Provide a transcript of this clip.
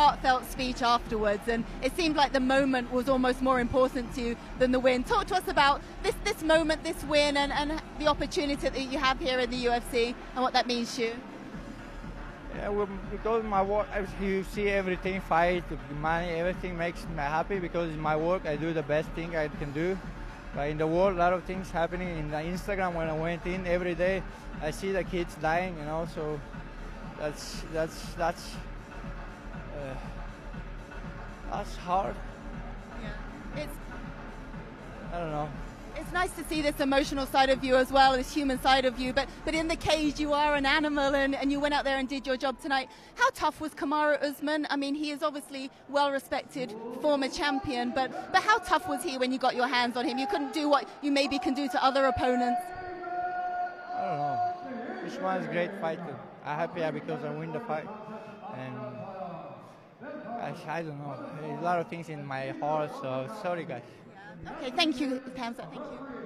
heartfelt speech afterwards, and it seemed like the moment was almost more important to you than the win. Talk to us about this this moment, this win, and, and the opportunity that you have here in the UFC, and what that means to you. Yeah, well, because my work, you see everything, fight, money, everything makes me happy because in my work I do the best thing I can do. But in the world, a lot of things happening. In the Instagram, when I went in every day, I see the kids dying, you know. So that's that's that's that's hard. Yeah, it's I don't know. it's nice to see this emotional side of you as well, this human side of you. But but in the cage, you are an animal, and, and you went out there and did your job tonight. How tough was Kamaru Usman? I mean, he is obviously well respected former champion, but but how tough was he when you got your hands on him? You couldn't do what you maybe can do to other opponents. I don't know. Usman is a great fighter. I'm happy because I win the fight, and I, I don't know. A lot of things in my heart. So sorry, guys. Okay, thank you, Khamzat. Thank you.